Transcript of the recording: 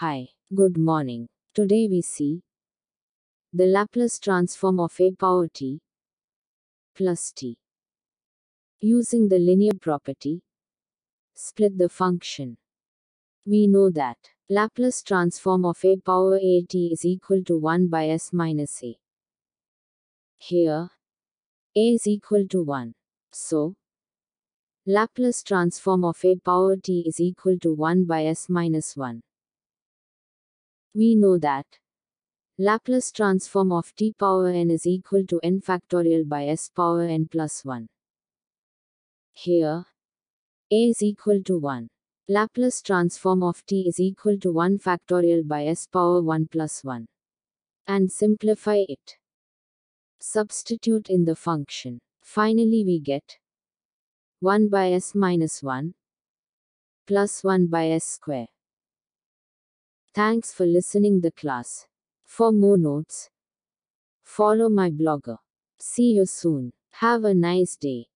Hi, good morning. Today we see the Laplace transform of a power t plus t. Using the linear property, split the function. We know that Laplace transform of a power a t is equal to 1 by s minus a. Here, a is equal to 1. So, Laplace transform of a power t is equal to 1 by s minus 1. We know that Laplace transform of t power n is equal to n factorial by s power n plus 1. Here, a is equal to 1. Laplace transform of t is equal to 1 factorial by s power 1 plus 1. And simplify it. Substitute in the function. Finally we get 1 by s minus 1 plus 1 by s square. Thanks for listening the class. For more notes, follow my blogger. See you soon. Have a nice day.